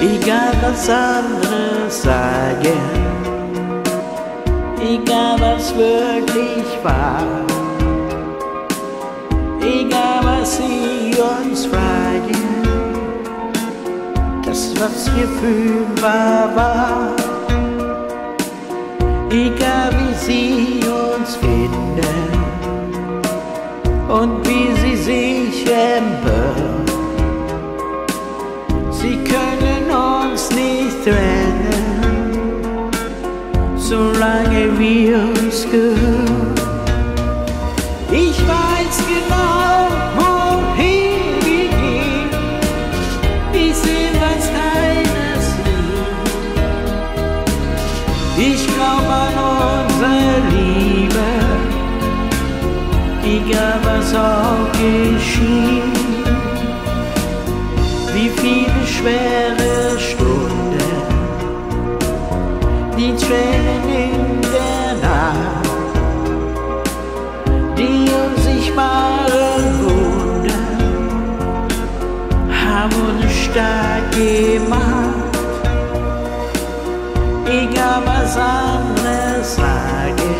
egal was andere sagen, egal was wirklich war, egal was sie uns fragen, das was wir fühlen war wahr, egal wie sie uns finden. Und wie solange wir uns gehören. Ich weiß genau, wohin wir gehen. Ich sehe, was keines liebt. Ich glaube an unsere Liebe, egal was auch geschieht die Tränen in der Nacht, die unsichtbaren Wunder haben uns stark gemacht, egal was andere sagen,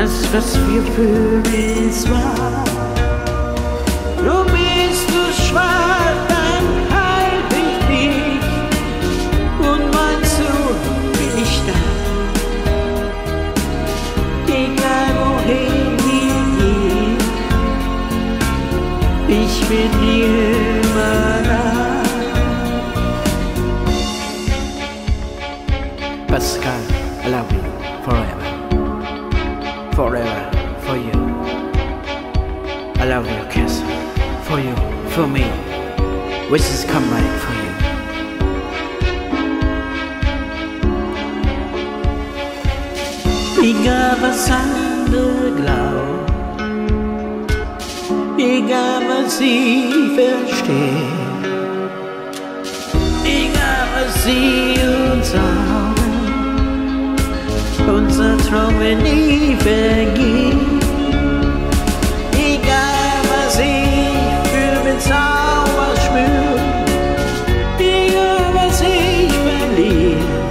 das, was wir fühlen, ist wahr. Du bist du schwach, dann halt ich dich und meinst du, bin ich da. Egal wohin wir gehen, ich bin immer for me. Wishes come back for you. Egal was andere glauben, egal was sie verstehen, egal was sie uns sagen unser Traum wird nie vergehen. Zauber spürt, die über sich verliert.